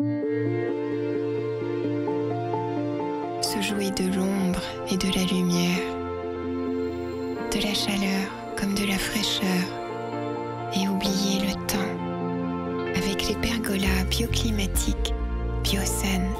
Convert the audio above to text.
Se jouer de l'ombre et de la lumière, de la chaleur comme de la fraîcheur, et oublier le temps avec les pergolas bioclimatiques Biosan